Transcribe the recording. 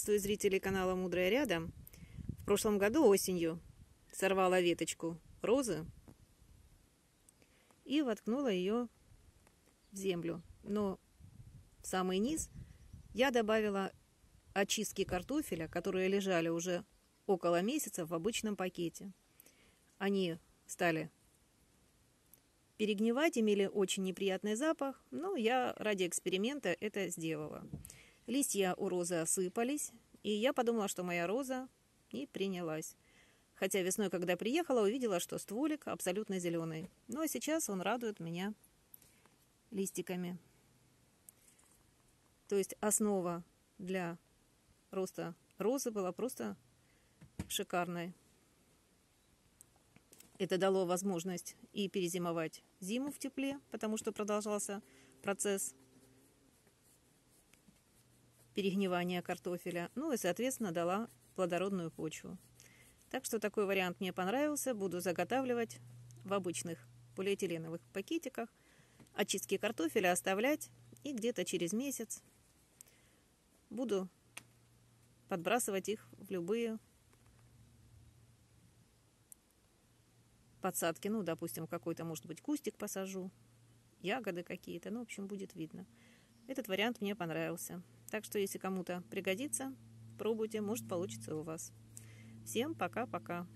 Приветствую зрителей канала Мудрая рядом. В прошлом году осенью сорвала веточку розы и воткнула ее в землю. Но в самый низ я добавила очистки картофеля, которые лежали уже около месяца в обычном пакете. Они стали перегнивать, имели очень неприятный запах, но я ради эксперимента это сделала. Листья у розы осыпались, и я подумала, что моя роза не принялась. Хотя весной, когда приехала, увидела, что стволик абсолютно зеленый. Ну а сейчас он радует меня листиками. То есть основа для роста розы была просто шикарной. Это дало возможность и перезимовать зиму в тепле, потому что продолжался процесс перегнивания картофеля, ну и, соответственно, дала плодородную почву. Так что такой вариант мне понравился. Буду заготавливать в обычных полиэтиленовых пакетиках. Очистки картофеля оставлять и где-то через месяц буду подбрасывать их в любые подсадки. Ну, допустим, какой-то, может быть, кустик посажу, ягоды какие-то. Ну, в общем, будет видно. Этот вариант мне понравился. Так что, если кому-то пригодится, пробуйте, может получится у вас. Всем пока-пока.